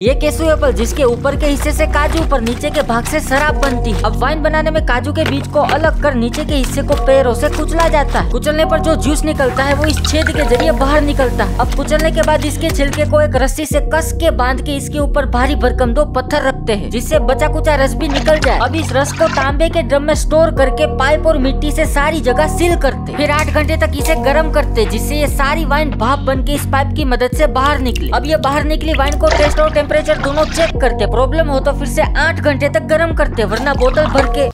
ये केसु एप्पल जिसके ऊपर के हिस्से से काजू, पर नीचे के भाग से शराब बनती है। अब वाइन बनाने में काजू के बीज को अलग कर नीचे के हिस्से को पैरों से कुचला जाता है। कुचलने पर जो जूस निकलता है, वो इस छेद के ज़रिए बाहर निकलता है। अब कुचलने के बाद इसके छिलके को एक रस्सी से कस के बाँध के इसके ऊपर भारी भरकम दो पत्थर रखते हैं, जिससे बचा कुचा रस भी निकल जाए। अब इस रस को तांबे के ड्रम में स्टोर करके पाइप और मिट्टी से सारी जगह सील करते फिर आठ घंटे तक इसे गर्म करते जिससे ये सारी वाइन भाप बन के इस पाइप की मदद से बाहर निकले। अब ये बाहर निकली वाइन को टेस्ट और टेम्परेचर दोनों चेक करते प्रॉब्लम हो तो फिर से आठ घंटे तक गर्म करते, वरना बोतल भर के